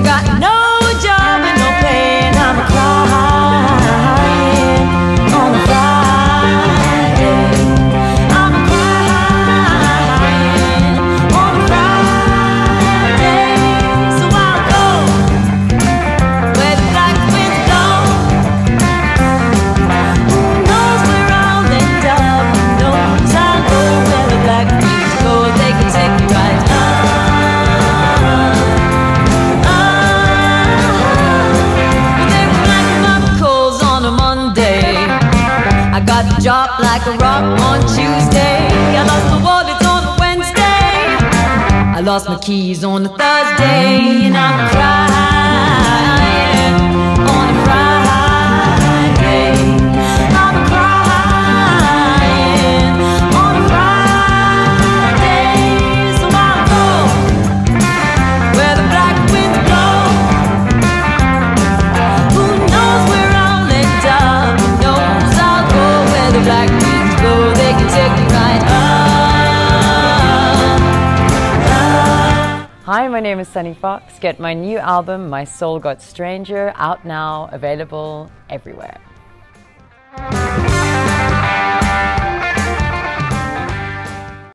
I got no dropped like a rock on Tuesday. I lost my wallet on a Wednesday. I lost my keys on a Thursday, and I'm crying Hi, my name is Sannie Fox. Get my new album, My Soul Got Stranger, out now, available everywhere.